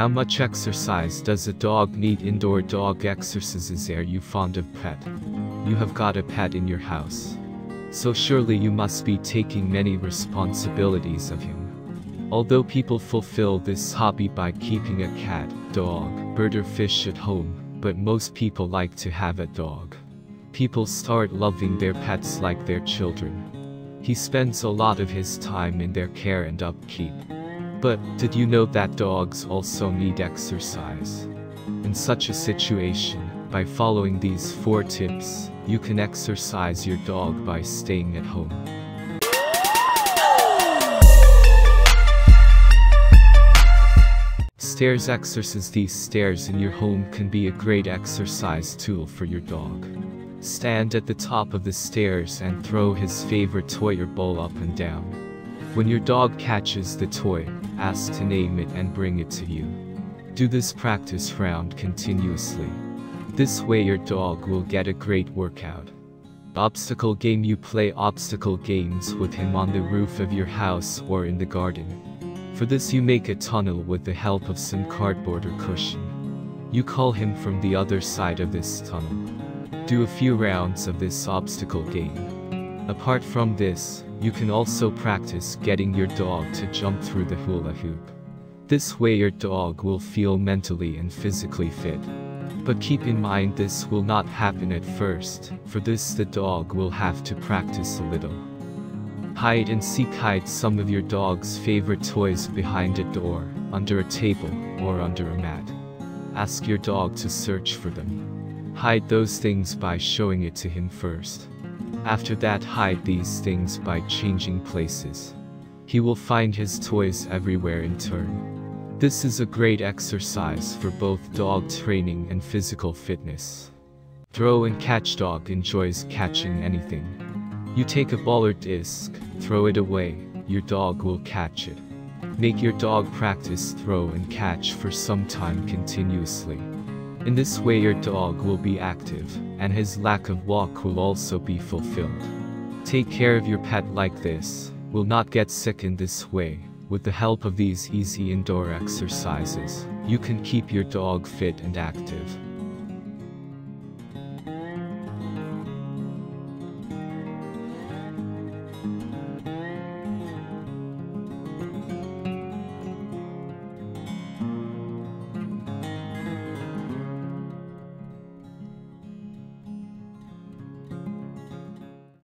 How much exercise does a dog need? Indoor dog exercises. Are you fond of pet? You have got a pet in your house. So surely you must be taking many responsibilities of him. Although people fulfill this hobby by keeping a cat, dog, bird or fish at home, but most people like to have a dog. People start loving their pets like their children. He spends a lot of his time in their care and upkeep. But, did you know that dogs also need exercise? In such a situation, by following these four tips, you can exercise your dog by staying at home. Stairs exercise These stairs in your home can be a great exercise tool for your dog. Stand at the top of the stairs and throw his favorite toy or bowl up and down. When your dog catches the toy, ask to name it and bring it to you. Do this practice round continuously. This way your dog will get a great workout. Obstacle game You play obstacle games with him on the roof of your house or in the garden. For this you make a tunnel with the help of some cardboard or cushion. You call him from the other side of this tunnel. Do a few rounds of this obstacle game. Apart from this, you can also practice getting your dog to jump through the hula hoop. This way your dog will feel mentally and physically fit. But keep in mind this will not happen at first, for this the dog will have to practice a little. Hide and seek hide some of your dog's favorite toys behind a door, under a table, or under a mat. Ask your dog to search for them. Hide those things by showing it to him first. After that hide these things by changing places. He will find his toys everywhere in turn. This is a great exercise for both dog training and physical fitness. Throw and catch dog enjoys catching anything. You take a ball or disc, throw it away, your dog will catch it. Make your dog practice throw and catch for some time continuously. In this way your dog will be active, and his lack of walk will also be fulfilled. Take care of your pet like this, will not get sick in this way. With the help of these easy indoor exercises, you can keep your dog fit and active.